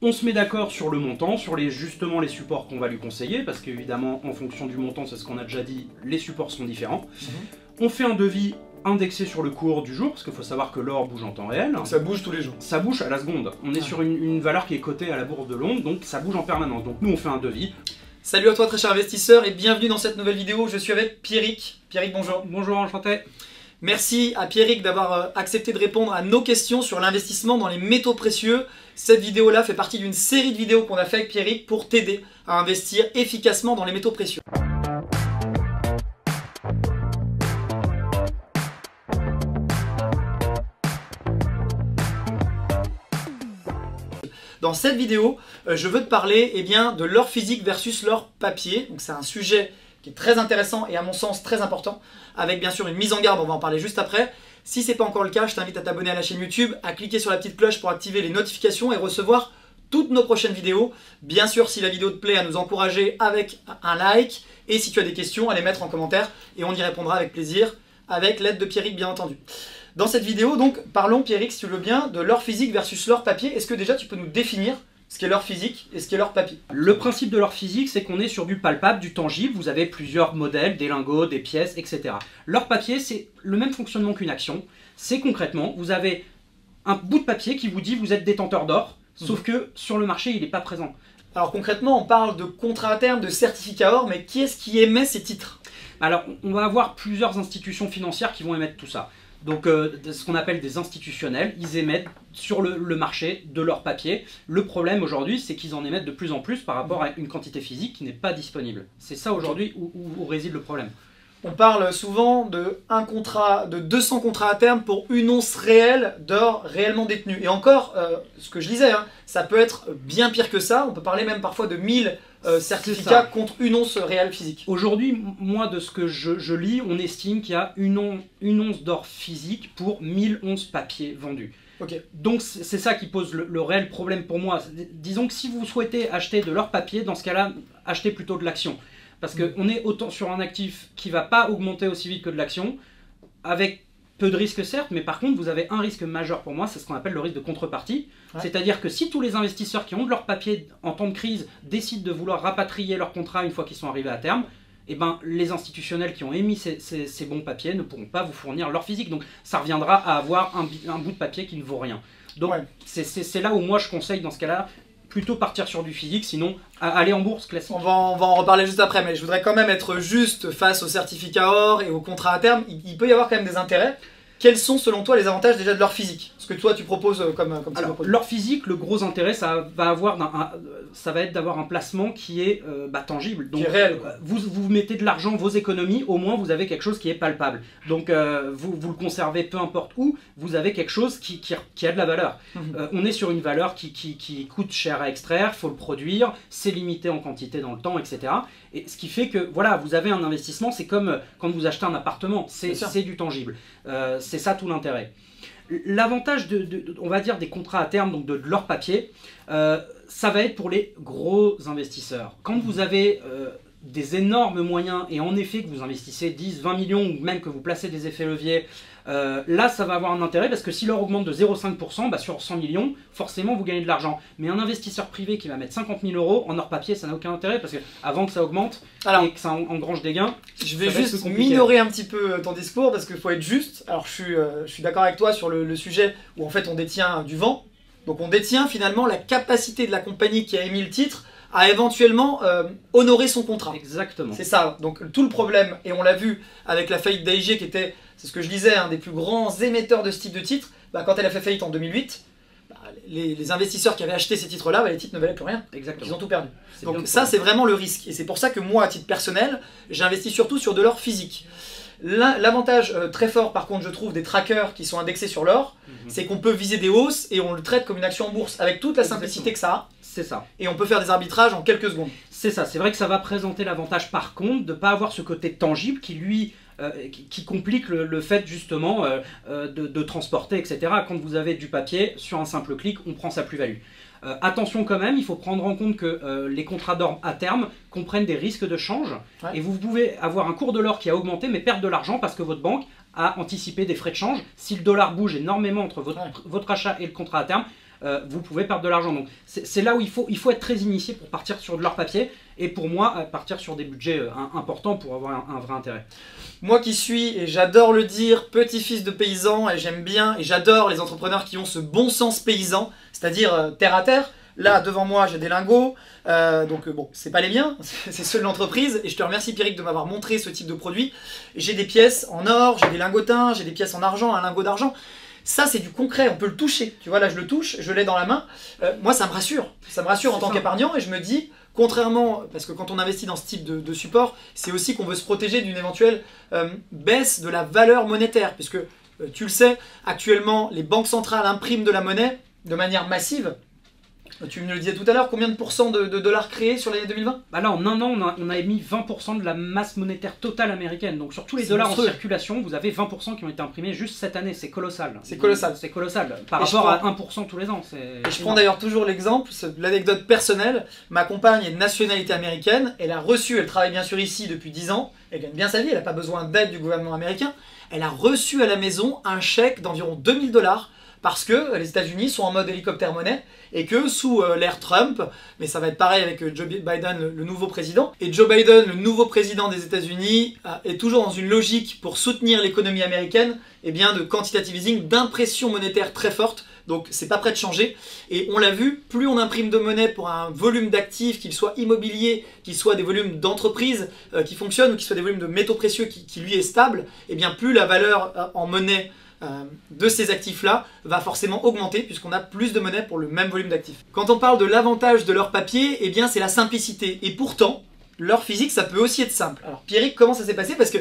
On se met d'accord sur le montant, sur les, justement les supports qu'on va lui conseiller, parce qu'évidemment, en fonction du montant, c'est ce qu'on a déjà dit, les supports sont différents. Mhm. On fait un devis indexé sur le cours du jour, parce qu'il faut savoir que l'or bouge en temps réel. Ça bouge tous les jours. Ça bouge à la seconde. On est sur une, une valeur qui est cotée à la bourse de Londres, donc ça bouge en permanence. Donc nous, on fait un devis. Salut à toi très cher investisseur et bienvenue dans cette nouvelle vidéo. Je suis avec Pierrick. Pierrick, bonjour. Bonjour, enchanté. Merci à Pierrick d'avoir euh, accepté de répondre à nos questions sur l'investissement dans les métaux précieux. Cette vidéo-là fait partie d'une série de vidéos qu'on a fait avec Pierrick pour t'aider à investir efficacement dans les métaux précieux. Dans cette vidéo, euh, je veux te parler eh bien, de l'or physique versus l'or papier. C'est un sujet qui est très intéressant et à mon sens très important, avec bien sûr une mise en garde, on va en parler juste après. Si c'est pas encore le cas, je t'invite à t'abonner à la chaîne YouTube, à cliquer sur la petite cloche pour activer les notifications et recevoir toutes nos prochaines vidéos. Bien sûr, si la vidéo te plaît, à nous encourager avec un like. Et si tu as des questions, à les mettre en commentaire et on y répondra avec plaisir, avec l'aide de Pierrick bien entendu. Dans cette vidéo, donc, parlons Pierrick, si tu veux bien, de l'or physique versus l'or papier. Est-ce que déjà tu peux nous définir ce qu'est l'or physique et ce qu'est l'or papier Le principe de l'or physique, c'est qu'on est sur du palpable, du tangible. Vous avez plusieurs modèles, des lingots, des pièces, etc. L'or papier, c'est le même fonctionnement qu'une action. C'est concrètement, vous avez un bout de papier qui vous dit vous êtes détenteur d'or, sauf que sur le marché, il n'est pas présent. Alors concrètement, on parle de contrat à terme, de certificat or, mais qui est-ce qui émet ces titres? Alors, on va avoir plusieurs institutions financières qui vont émettre tout ça. Donc, euh, ce qu'on appelle des institutionnels, ils émettent sur le, marché de leur papier. Le problème aujourd'hui, c'est qu'ils en émettent de plus en plus par rapport à une quantité physique qui n'est pas disponible. C'est ça aujourd'hui où réside le problème. On parle souvent de un contrat, de 200 contrats à terme pour une once réelle d'or réellement détenu. Et encore, euh, ce que je disais, hein, ça peut être bien pire que ça. On peut parler même parfois de 1000 euh, certificats contre une once réelle physique. Aujourd'hui, moi, de ce que je, je lis, on estime qu'il y a une, on- une once d'or physique pour 1000 onces papier vendus. Ok. Donc c'est ça qui pose le, le réel problème pour moi. Disons que si vous souhaitez acheter de l'or papier, dans ce cas-là, achetez plutôt de l'action. Parce qu'on est autant sur un actif qui va pas augmenter aussi vite que de l'action, avec peu de risques certes, mais par contre vous avez un risque majeur pour moi, c'est ce qu'on appelle le risque de contrepartie. Ouais. C'est-à-dire que si tous les investisseurs qui ont de leur papier en temps de crise décident de vouloir rapatrier leur contrat une fois qu'ils sont arrivés à terme, eh ben, les institutionnels qui ont émis ces, ces- ces bons papiers ne pourront pas vous fournir leur physique. Donc ça reviendra à avoir un, bout de papier qui ne vaut rien. Donc Ouais. c'est là où moi je conseille dans ce cas-là plutôt partir sur du physique, sinon aller en bourse classique. On va, en- on va en reparler juste après, mais je voudrais quand même être juste face aux certificats or et aux contrats à terme. Il peut y avoir quand même des intérêts. Quels sont selon toi les avantages déjà de l'or physique Ce que toi tu proposes euh, comme, comme Alors, leur physique, le gros intérêt, ça va, avoir un- ça va être d'avoir un placement qui est euh, bah, tangible. Donc, Qui est réel, euh, vous, vous mettez de l'argent, vos économies, au moins vous avez quelque chose qui est palpable. Donc, euh, vous, vous le conservez peu importe où, vous avez quelque chose qui, qui- qui a de la valeur. Mhm. Euh, on est sur une valeur qui, qui- qui coûte cher à extraire, faut le produire, c'est limité en quantité dans le temps, etc. Et ce qui fait que, voilà, vous avez un investissement, c'est comme euh, quand vous achetez un appartement, c'est du tangible. Euh, c'est ça tout l'intérêt. L'avantage, de, de- de- on va dire, des contrats à terme, donc de, de leur papier, euh, ça va être pour les gros investisseurs. Quand vous avez euh, des énormes moyens et en effet que vous investissez 10, 20 millions ou même que vous placez des effets leviers, euh, là ça va avoir un intérêt parce que si l'or augmente de 0,5%, bah, sur 100 millions, forcément vous gagnez de l'argent. Mais un investisseur privé qui va mettre 50 000 euros en or papier, ça n'a aucun intérêt parce que avant que ça augmente Alors, et que ça en- engrange des gains, Je vais juste minorer un petit peu euh, ton discours parce qu'il faut être juste. Alors je suis, euh, je suis d'accord avec toi sur le, le sujet où en fait on détient du vent. Donc on détient finalement la capacité de la compagnie qui a émis le titre à éventuellement euh, honorer son contrat. exactement. C'est ça. Donc tout le problème, et on l'a vu avec la faillite d'AIG qui était, c'est ce que je disais, un des plus grands émetteurs de ce type de titre, bah, quand elle a fait faillite en 2008, bah, les, les investisseurs qui avaient acheté ces titres-là, bah, les titres ne valaient plus rien. Exactement. ils ont tout perdu. Donc ça, c'est vraiment le risque. Et c'est pour ça que moi, à titre personnel, j'investis surtout sur de l'or physique. L'avantage euh, très fort, par contre, je trouve, des trackers qui sont indexés sur l'or, Mhm. c'est qu'on peut viser des hausses et on le traite comme une action en bourse, avec toute la Exactement. simplicité que ça a, C'est ça. et on peut faire des arbitrages en quelques secondes. C'est ça, c'est vrai que ça va présenter l'avantage par contre de ne pas avoir ce côté tangible qui lui euh, qui, qui complique le, le fait justement euh, euh, de, de transporter, etc. Quand vous avez du papier, sur un simple clic, on prend sa plus-value. Attention quand même, il faut prendre en compte que les contrats d'or à terme comprennent des risques de change Ouais. et vous pouvez avoir un cours de l'or qui a augmenté mais perdre de l'argent parce que votre banque a anticipé des frais de change. Si le dollar bouge énormément entre votre, Ouais. votre achat et le contrat à terme, euh, vous pouvez perdre de l'argent. Donc c'est là où il faut, être très initié pour partir sur de l'or papier et pour moi euh, partir sur des budgets euh, importants pour avoir un, vrai intérêt. Moi qui suis, et j'adore le dire, petit-fils de paysan, et j'aime bien, et j'adore les entrepreneurs qui ont ce bon sens paysan, c'est-à-dire terre à terre. Là, devant moi, j'ai des lingots. donc, bon, c'est pas les miens, c'est ceux de l'entreprise. Et je te remercie, Pierrick, de m'avoir montré ce type de produit. J'ai des pièces en or, j'ai des lingotins, j'ai des pièces en argent, un lingot d'argent. Ça, c'est du concret, on peut le toucher. Tu vois, là, je le touche, je l'ai dans la main. Euh, moi, ça me rassure. Ça me rassure en tant qu'épargnant et je me dis, contrairement, parce que quand on investit dans ce type de, support, c'est aussi qu'on veut se protéger d'une éventuelle euh, baisse de la valeur monétaire. Puisque, euh, tu le sais, actuellement, les banques centrales impriment de la monnaie de manière massive. Tu me le disais tout à l'heure, combien de pourcents de, dollars créés sur l'année 2020 Bah là, en un an, on a, on a, émis 20% de la masse monétaire totale américaine. Donc sur tous les dollars en circulation, vous avez 20% qui ont été imprimés juste cette année. C'est colossal. C'est colossal. C'est colossal. Par rapport à 1% tous les ans. Et je prends d'ailleurs toujours l'exemple, l'anecdote personnelle. Ma compagne est de nationalité américaine. Elle a reçu, elle travaille bien sûr ici depuis 10 ans. Elle gagne bien sa vie, elle n'a pas besoin d'aide du gouvernement américain. Elle a reçu à la maison un chèque d'environ 2000 dollars parce que les États-Unis sont en mode hélicoptère monnaie et que sous euh, l'ère Trump, mais ça va être pareil avec euh, Joe Biden, le, nouveau président, et Joe Biden, le nouveau président des États-Unis, euh, est toujours dans une logique pour soutenir l'économie américaine, et eh bien de quantitative easing, d'impression monétaire très forte. Donc c'est pas prêt de changer. Et on l'a vu, plus on imprime de monnaie pour un volume d'actifs, qu'il soit immobilier, qu'il soit des volumes d'entreprises qui fonctionnent, ou qu'il soit des volumes de métaux précieux qui, qui lui est stable, et eh bien plus la valeur en monnaie euh, de ces actifs-là va forcément augmenter puisqu'on a plus de monnaie pour le même volume d'actifs. Quand on parle de l'avantage de leur papier, eh bien c'est la simplicité. Et pourtant, leur physique, ça peut aussi être simple. Alors Pierrick, comment ça s'est passé? Parce que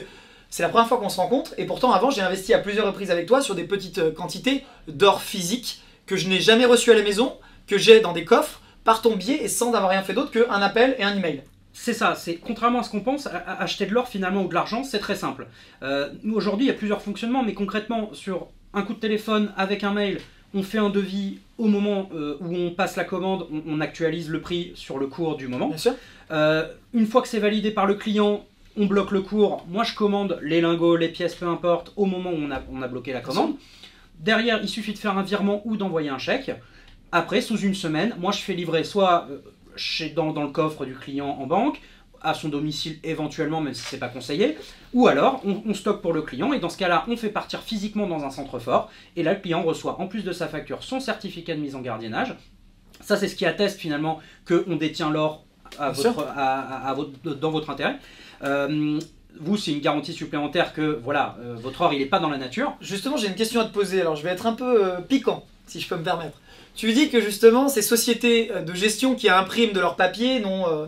c'est la première fois qu'on se rencontre, et pourtant avant j'ai investi à plusieurs reprises avec toi sur des petites euh, quantités d'or physique que je n'ai jamais reçu à la maison, que j'ai dans des coffres, par ton biais et sans avoir rien fait d'autre qu'un appel et un email. C'est ça, c'est contrairement à ce qu'on pense, acheter de l'or finalement ou de l'argent, c'est très simple. Euh, aujourd'hui, il y a plusieurs fonctionnements, mais concrètement, sur un coup de téléphone avec un mail, on fait un devis au moment euh, où on passe la commande, on, actualise le prix sur le cours du moment. Bien sûr. Euh, une fois que c'est validé par le client, on bloque le cours. Moi, je commande les lingots, les pièces, peu importe, au moment où on a, on a bloqué la commande. Derrière, il suffit de faire un virement ou d'envoyer un chèque. Après, sous une semaine, moi, je fais livrer soit dans, dans, le coffre du client en banque, à son domicile éventuellement, même si c'est pas conseillé, ou alors on, stocke pour le client et dans ce cas-là, on fait partir physiquement dans un centre fort et là le client reçoit en plus de sa facture son certificat de mise en gardiennage. Ça, c'est ce qui atteste finalement qu'on détient l'or à dans votre intérêt. Euh, vous, c'est une garantie supplémentaire que voilà, euh, votre or il n'est pas dans la nature. Justement, j'ai une question à te poser. Alors, je vais être un peu euh, piquant, si je peux me permettre. Tu dis que justement, ces sociétés euh, de gestion qui impriment de leur papier euh,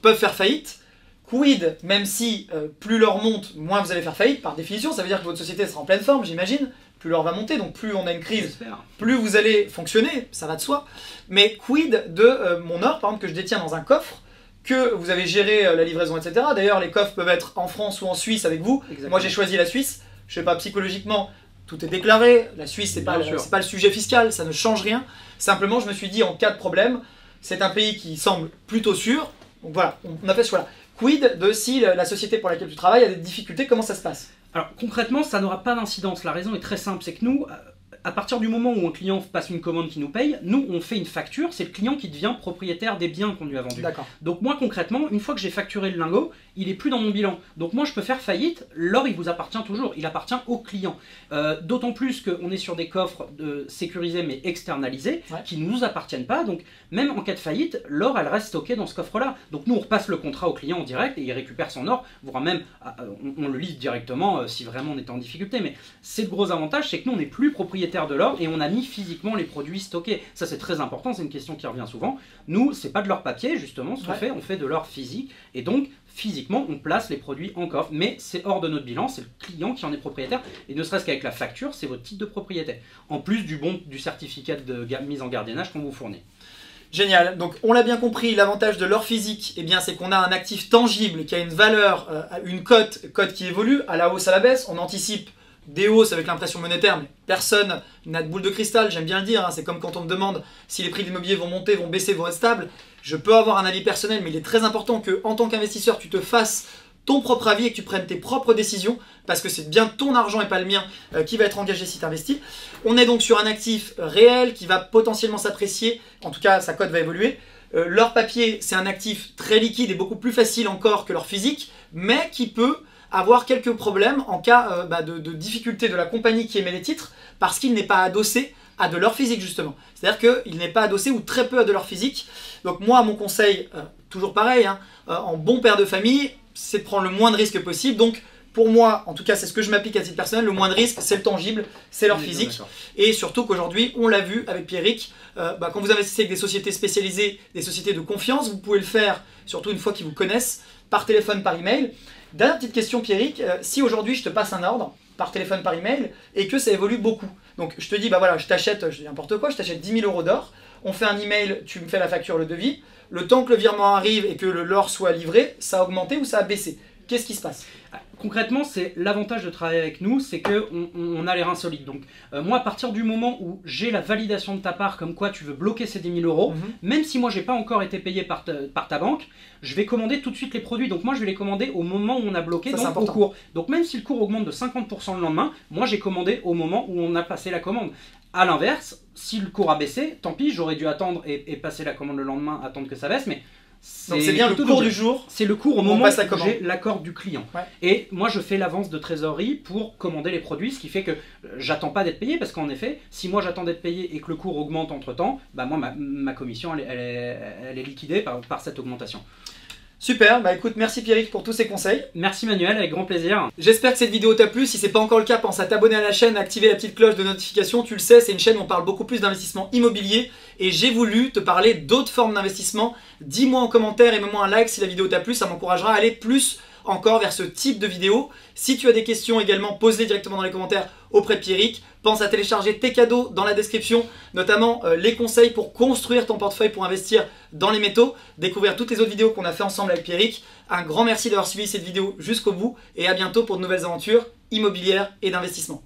peuvent faire faillite. Quid, même si euh, plus l'or monte, moins vous allez faire faillite, par définition, ça veut dire que votre société sera en pleine forme, j'imagine. Plus l'or va monter, donc plus on a une crise, plus vous allez fonctionner, ça va de soi. Mais quid de mon or, par exemple, que je détiens dans un coffre, que vous avez géré la livraison, etc. D'ailleurs, les coffres peuvent être en France ou en Suisse avec vous. Moi, j'ai choisi la Suisse. Je sais pas, psychologiquement, tout est déclaré. La Suisse, c'est pas, pas le sujet fiscal, ça ne change rien. Simplement, je me suis dit, en cas de problème, c'est un pays qui semble plutôt sûr. Donc voilà, on a fait ce choix-là. Quid de si la société pour laquelle tu travailles a des difficultés, comment ça se passe? Alors concrètement, ça n'aura pas d'incidence. La raison est très simple, c'est que nous, à partir du moment où un client passe une commande qui nous paye, nous on fait une facture, c'est le client qui devient propriétaire des biens qu'on lui a vendus. Donc moi concrètement, une fois que j'ai facturé le lingot, il est plus dans mon bilan. Donc moi je peux faire faillite, l'or il vous appartient toujours, il appartient au client. Euh, d'autant plus qu'on est sur des coffres de sécurisés mais externalisés qui ne nous appartiennent pas. Donc même en cas de faillite, l'or elle reste stockée dans ce coffre-là. Donc nous on repasse le contrat au client en direct et il récupère son or, voire même euh, on, le lise directement euh, si vraiment on est en difficulté. Mais c'est le gros avantage, c'est que nous on n'est plus propriétaire de l'or et on a mis physiquement les produits stockés. Ça c'est très important, c'est une question qui revient souvent. Nous, c'est pas de l'or papier justement, ce qu'on fait, on fait de l'or physique et donc physiquement on place les produits en coffre, mais c'est hors de notre bilan, c'est le client qui en est propriétaire et ne serait-ce qu'avec la facture, c'est votre titre de propriété. En plus du bon du certificat de mise en gardiennage qu'on vous fournit. Génial. Donc on l'a bien compris, l'avantage de l'or physique, eh bien c'est qu'on a un actif tangible qui a une valeur, euh, une cote, cote qui évolue à la hausse à la baisse. On anticipe des hausses avec l'impression monétaire, mais personne n'a de boule de cristal, j'aime bien le dire. Hein. C'est comme quand on me demande si les prix de l'immobilier vont monter, vont baisser, vont être stables. Je peux avoir un avis personnel, mais il est très important que, en tant qu'investisseur, tu te fasses ton propre avis et que tu prennes tes propres décisions, parce que c'est bien ton argent et pas le mien euh, qui va être engagé si tu investis. On est donc sur un actif réel qui va potentiellement s'apprécier, en tout cas sa cote va évoluer. Euh, l'or papier, c'est un actif très liquide et beaucoup plus facile encore que l'or physique, mais qui peut avoir quelques problèmes en cas euh, bah, de, difficulté de la compagnie qui émet les titres, parce qu'il n'est pas adossé à de l'or physique justement. C'est-à-dire qu'il n'est pas adossé ou très peu à de l'or physique. Donc moi, mon conseil, toujours pareil, hein, en bon père de famille, c'est de prendre le moins de risques possible. Donc, pour moi, en tout cas, c'est ce que je m'applique à titre personnel, le moins de risques, c'est le tangible, c'est leur physique. Et surtout qu'aujourd'hui, on l'a vu avec Pierrick, euh, bah, quand vous investissez avec des sociétés spécialisées, des sociétés de confiance, vous pouvez le faire, surtout une fois qu'ils vous connaissent, par téléphone, par email. Dernière petite question, Pierrick, euh, si aujourd'hui je te passe un ordre par téléphone, par email, et que ça évolue beaucoup, donc je te dis, bah voilà, je t'achète, je dis n'importe quoi, je t'achète 10 000 euros d'or, on fait un email, tu me fais la facture, le devis, le temps que le virement arrive et que l'or soit livré, ça a augmenté ou ça a baissé? Qu'est-ce qui se passe? Concrètement, c'est l'avantage de travailler avec nous, c'est que on, a les reins solides. Donc, euh, moi, à partir du moment où j'ai la validation de ta part, comme quoi tu veux bloquer ces 10 000 euros, mhm. même si moi j'ai pas encore été payé par ta, banque, je vais commander tout de suite les produits. Donc, moi, je vais les commander au moment où on a bloqué, donc au cours. Donc, même si le cours augmente de 50% le lendemain, moi j'ai commandé au moment où on a passé la commande. À l'inverse, si le cours a baissé, tant pis, j'aurais dû attendre et, et passer la commande le lendemain, attendre que ça baisse, mais c'est bien le cours du jour. C'est le cours au moment où j'ai l'accord du client. Et moi, je fais l'avance de trésorerie pour commander les produits, ce qui fait que euh, j'attends pas d'être payé parce qu'en effet, si moi j'attends d'être payé et que le cours augmente entre temps, bah moi ma, commission elle, est, liquidée par cette augmentation. Super, bah écoute, merci Pierrick pour tous ces conseils. Merci Manuel, avec grand plaisir. J'espère que cette vidéo t'a plu. Si c'est pas encore le cas, pense à t'abonner à la chaîne, à activer la petite cloche de notification. Tu le sais, c'est une chaîne où on parle beaucoup plus d'investissement immobilier et j'ai voulu te parler d'autres formes d'investissement. Dis-moi en commentaire et mets-moi un like si la vidéo t'a plu, ça m'encouragera à aller plus encore vers ce type de vidéo. Si tu as des questions également, pose-les directement dans les commentaires auprès de Pierrick. Pense à télécharger tes cadeaux dans la description, notamment euh, les conseils pour construire ton portefeuille pour investir dans les métaux, découvrir toutes les autres vidéos qu'on a fait ensemble avec Pierrick. Un grand merci d'avoir suivi cette vidéo jusqu'au bout et à bientôt pour de nouvelles aventures immobilières et d'investissement.